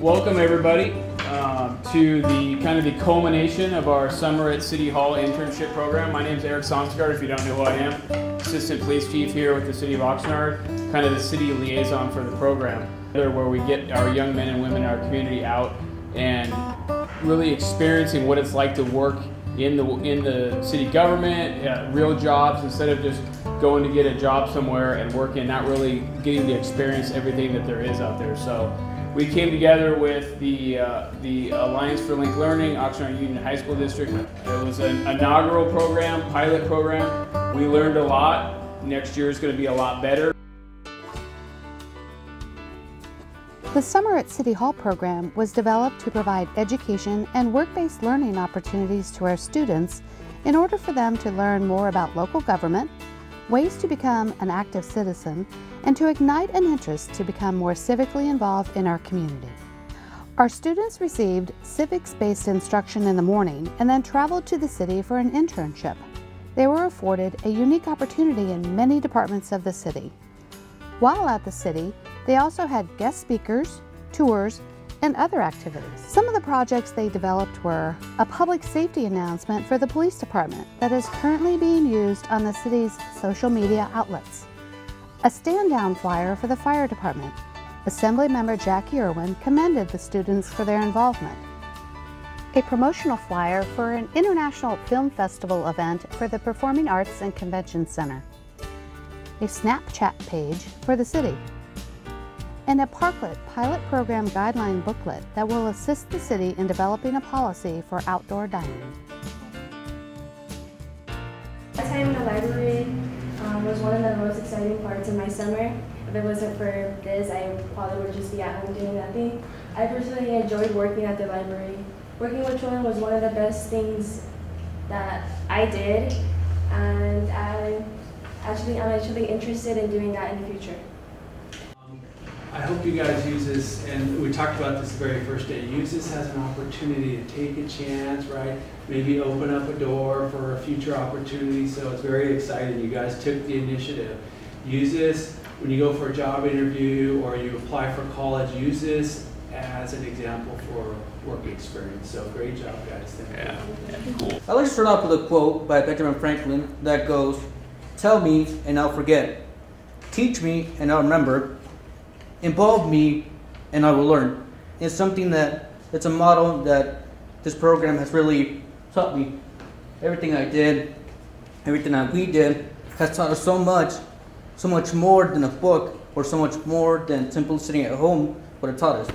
Welcome everybody um, to the kind of the culmination of our summer at City Hall internship program. My name is Eric Sonstegard, if you don't know who I am. Assistant Police Chief here with the City of Oxnard, kind of the city liaison for the program, where we get our young men and women in our community out and really experiencing what it's like to work in the in the city government, uh, real jobs instead of just going to get a job somewhere and working, not really getting to experience everything that there is out there. So we came together with the uh, the Alliance for Linked Learning, Oxnard Union High School District. It was an inaugural program, pilot program. We learned a lot. Next year is going to be a lot better. The Summer at City Hall program was developed to provide education and work-based learning opportunities to our students in order for them to learn more about local government, ways to become an active citizen, and to ignite an interest to become more civically involved in our community. Our students received civics-based instruction in the morning and then traveled to the city for an internship. They were afforded a unique opportunity in many departments of the city. While at the city, they also had guest speakers, tours, and other activities. Some of the projects they developed were a public safety announcement for the police department that is currently being used on the city's social media outlets, a stand-down flyer for the fire department. Assemblymember Jacqui Irwin commended the students for their involvement. A promotional flyer for an International Film Festival event for the Performing Arts and Convention Center a Snapchat page for the city, and a Parklet pilot program guideline booklet that will assist the city in developing a policy for outdoor dining. My time in the library um, was one of the most exciting parts of my summer. If it wasn't for this, I probably would just be at home doing nothing. I personally enjoyed working at the library. Working with children was one of the best things that I did, and I actually, I'm actually interested in doing that in the future. I hope you guys use this, and we talked about this the very first day, use this as an opportunity to take a chance, right? Maybe open up a door for a future opportunity, so it's very exciting. You guys took the initiative. Use this when you go for a job interview or you apply for college, use this as an example for work experience. So great job, guys. Thank Yeah, you. yeah cool. I like to start off with a quote by Benjamin Franklin that goes, Tell me and I'll forget. Teach me and I'll remember. Involve me and I will learn. It's something that it's a model that this program has really taught me. Everything I did, everything that we did has taught us so much, so much more than a book or so much more than simply sitting at home, what it taught us.